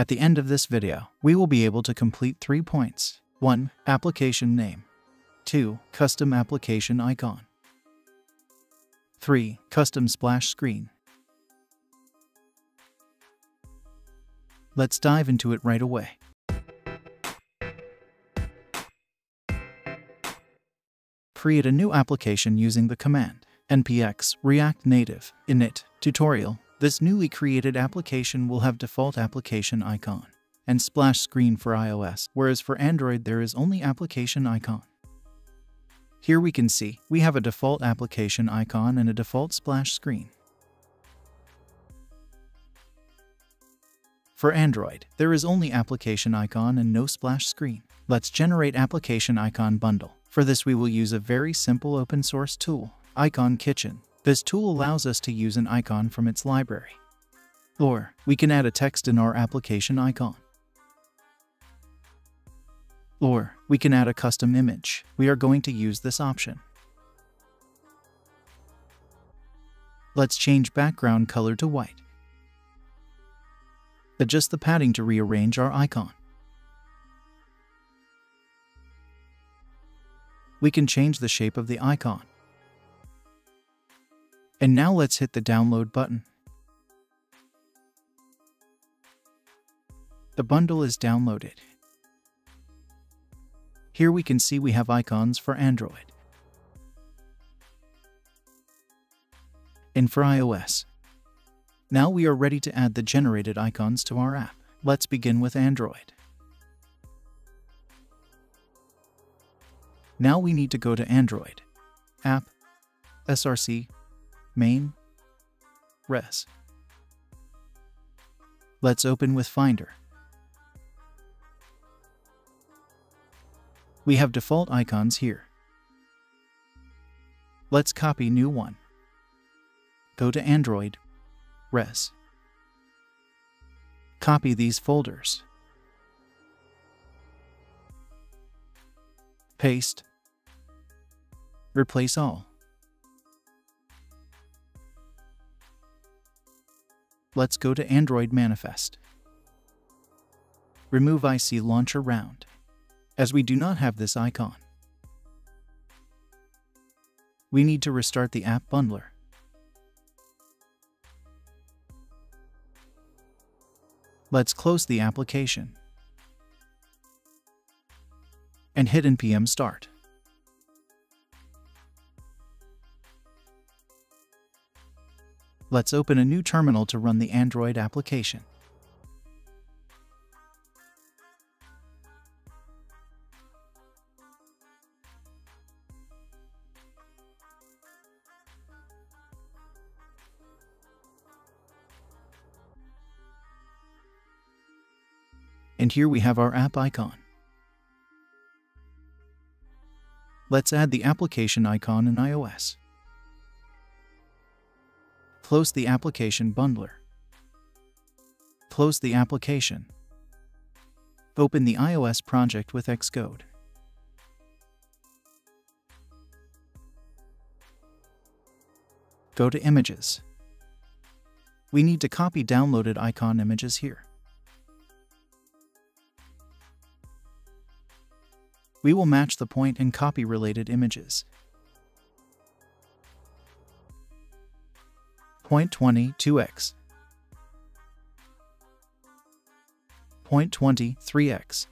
At the end of this video, we will be able to complete three points. 1. Application name. 2. Custom application icon. 3. Custom splash screen. Let's dive into it right away. Create a new application using the command npx react native init tutorial. This newly created application will have default application icon and splash screen for iOS, whereas for Android there is only application icon. Here we can see we have a default application icon and a default splash screen. For Android, there is only application icon and no splash screen. Let's generate application icon bundle. For this we will use a very simple open source tool, Icon Kitchen. This tool allows us to use an icon from its library. Or, we can add a text in our application icon. Or, we can add a custom image. We are going to use this option. Let's change background color to white. Adjust the padding to rearrange our icon. We can change the shape of the icon. And now let's hit the download button. The bundle is downloaded. Here we can see we have icons for Android and for iOS. Now we are ready to add the generated icons to our app. Let's begin with Android. Now we need to go to Android, App, SRC, Main, Res. Let's open with Finder. We have default icons here. Let's copy new one. Go to Android, Res. Copy these folders. Paste. Replace all. Let's go to Android Manifest. Remove IC Launcher Round, as we do not have this icon. We need to restart the app bundler. Let's close the application and hit npm start. Let's open a new terminal to run the Android application. And here we have our app icon. Let's add the application icon in iOS. Close the application bundler. Close the application. Open the iOS project with Xcode. Go to Images. We need to copy downloaded icon images here. We will match the point and copy related images. Point 20 2x. Point 20 3x.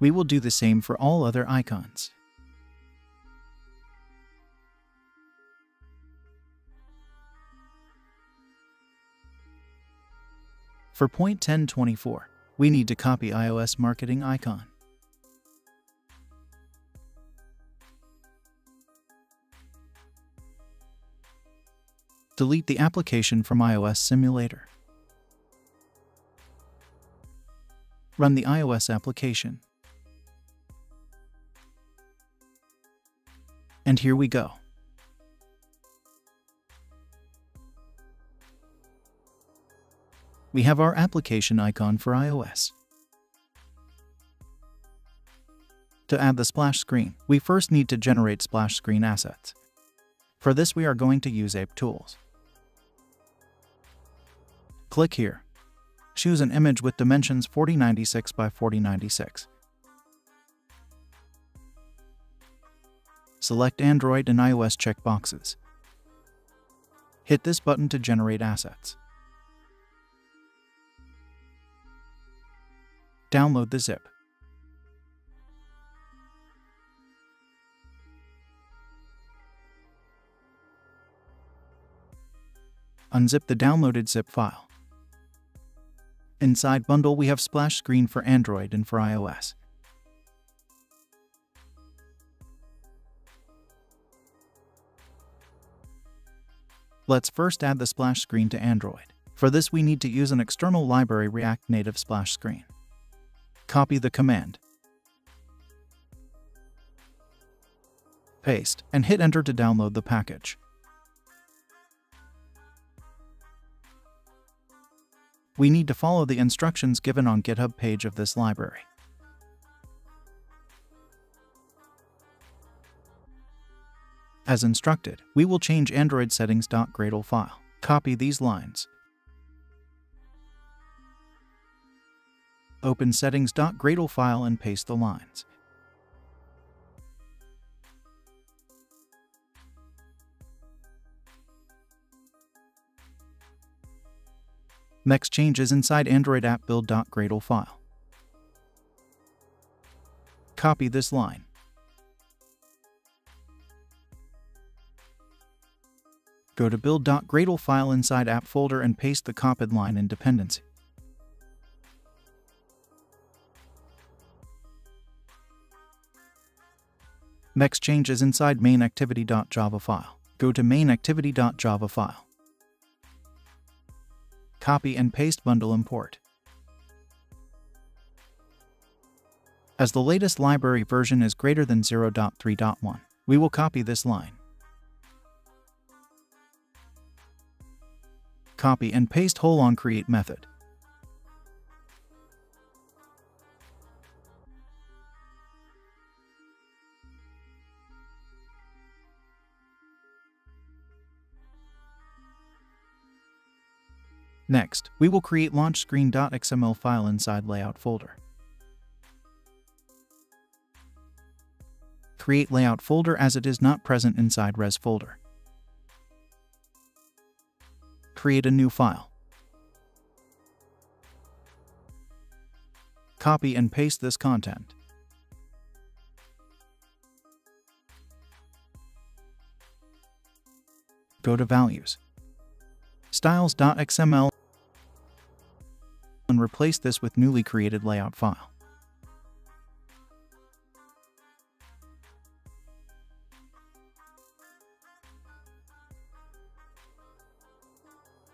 We will do the same for all other icons. For point 1024, we need to copy iOS marketing icon. Delete the application from iOS Simulator. Run the iOS application. And here we go. we have our application icon for iOS. To add the splash screen, we first need to generate splash screen assets. For this we are going to use Ape Tools. Click here. Choose an image with dimensions 4096 by 4096. Select Android and iOS checkboxes. Hit this button to generate assets. Download the zip. Unzip the downloaded zip file. Inside bundle we have splash screen for Android and for iOS. Let's first add the splash screen to Android. For this we need to use an external library React Native splash screen. Copy the command. Paste, and hit enter to download the package. We need to follow the instructions given on GitHub page of this library. As instructed, we will change Android settings.gradle file. Copy these lines. Open settings.gradle file and paste the lines. Next changes inside Android app build.gradle file. Copy this line. Go to build.gradle file inside app folder and paste the copied line in dependency. Next changes inside main activity.java file. Go to main activity.java file. Copy and paste bundle import. As the latest library version is greater than 0.3.1, we will copy this line. copy and paste whole on create method. Next, we will create launch screen.xml file inside layout folder. Create layout folder as it is not present inside res folder. create a new file. Copy and paste this content. Go to Values, Styles.xml, replace this with newly created layout file.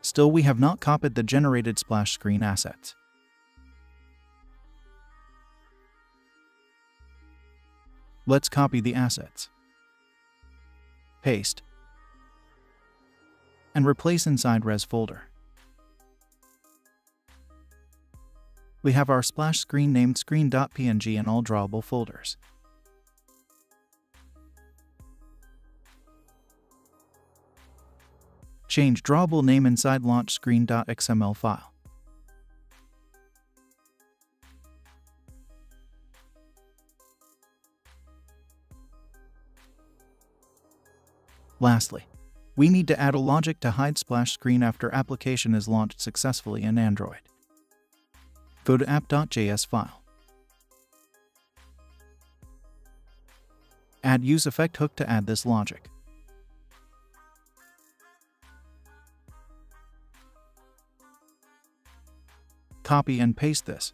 Still, we have not copied the generated splash screen assets. Let's copy the assets. Paste. And replace inside res folder. We have our splash screen named screen.png in all drawable folders. Change drawable name inside launch screen.xml file. Lastly, we need to add a logic to hide splash screen after application is launched successfully in Android. Go to app.js file. Add use effect hook to add this logic. Copy and paste this.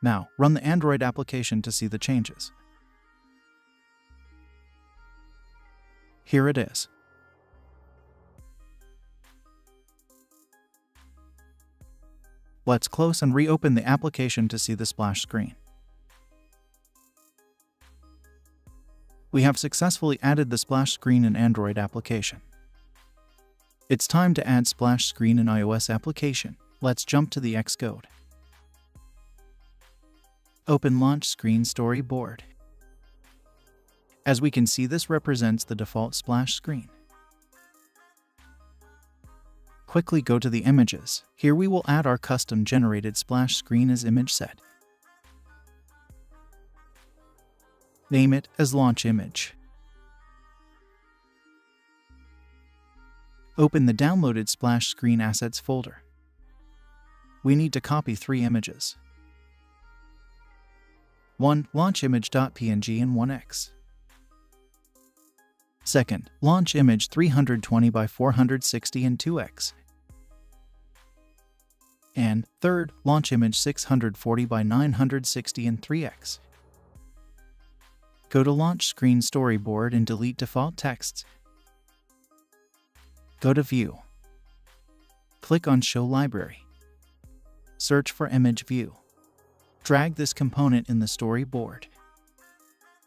Now, run the Android application to see the changes. Here it is. Let's close and reopen the application to see the splash screen. we have successfully added the splash screen in Android application. It's time to add splash screen in iOS application. Let's jump to the Xcode. Open Launch Screen Storyboard. As we can see, this represents the default splash screen. Quickly go to the images. Here we will add our custom generated splash screen as image set. Name it as launch image. Open the downloaded splash screen assets folder. We need to copy three images. 1. Launchimage.png and 1x. Second, launch image 320 by 460 in 2x. And third, launch image 640 by 960 in 3x. Go to Launch Screen Storyboard and delete default texts. Go to View. Click on Show Library. Search for Image View. Drag this component in the storyboard.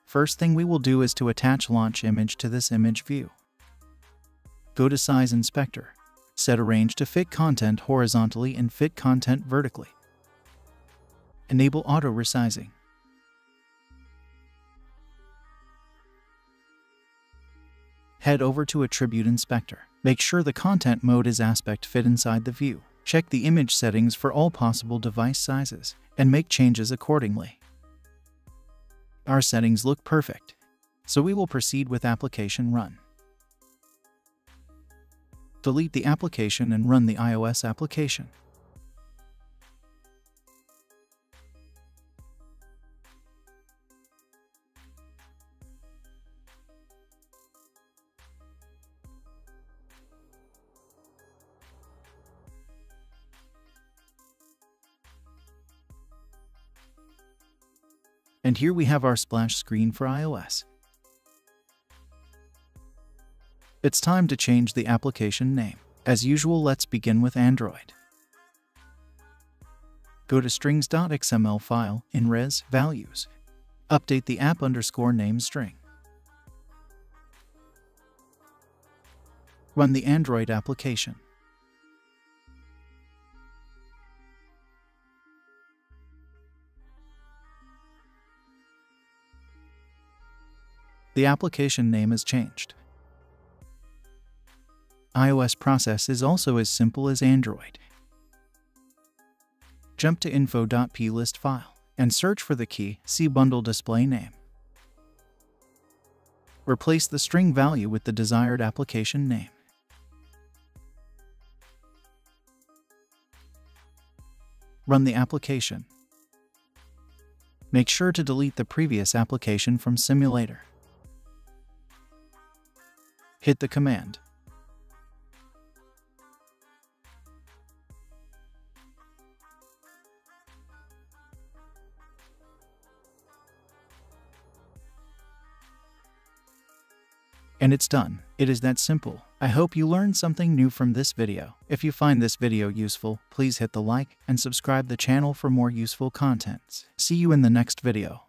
First thing we will do is to attach launch image to this image view. Go to Size Inspector. Set Arrange to fit content horizontally and fit content vertically. Enable auto resizing. Head over to Attribute Inspector. Make sure the content mode is aspect fit inside the view. Check the image settings for all possible device sizes and make changes accordingly. Our settings look perfect, so we will proceed with application run. Delete the application and run the iOS application. And here we have our splash screen for iOS. It's time to change the application name. As usual, let's begin with Android. Go to strings.xml file in res values. Update the app underscore name string. Run the Android application. The application name is changed. iOS process is also as simple as Android. Jump to info.plist file and search for the key CFBundle display name. Replace the string value with the desired application name. Run the application. Make sure to delete the previous application from simulator hit the command. And it's done. It is that simple. I hope you learned something new from this video. If you find this video useful, please hit the like and subscribe the channel for more useful contents. See you in the next video.